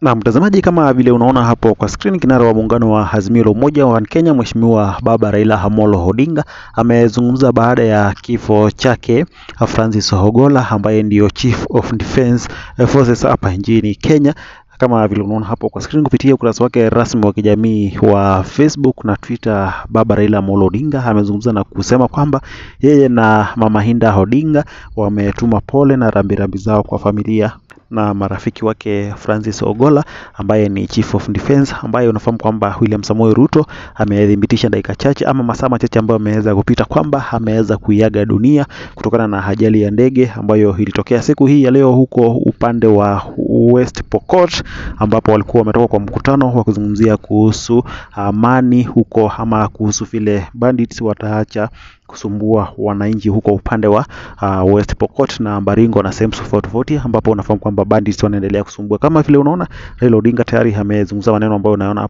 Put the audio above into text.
Na mtazamaji, kama vile unaona hapo kwa screen, kinara wa muungano wa Azimio la Umoja wa Kenya Mheshimiwa Baba Raila Amolo Odinga amezungumza baada ya kifo chake Francis Ogolla ambaye ndio Chief of Defence Forces hapa nchini Kenya. Kama vile unaona hapo kwa screen kupitia ukurasa wake rasmi wa kijamii wa Facebook na Twitter, Baba Raila Amolo Odinga amezungumza na kusema kwamba yeye na Mama Hinda Odinga wametuma pole na rambirambi zao kwa familia na marafiki wake Francis Ogola ambaye ni Chief of defense, ambaye unafahamu kwamba William Samoei Ruto amethibitisha dakika chache ama masaa machache ambayo ameweza kupita kwamba ameweza kuiaga dunia kutokana na ajali ya ndege ambayo ilitokea siku hii ya leo huko upande wa West Pokot, ambapo walikuwa wametoka kwa mkutano wa kuzungumzia kuhusu amani huko ama kuhusu vile bandits wataacha kusumbua wananchi huko upande wa uh, West Pokot na Baringo na sehemu tofauti tofauti, ambapo unafahamu kwamba bandits wanaendelea kusumbua. Kama vile unaona Raila Odinga tayari amezungumza maneno ambayo unaona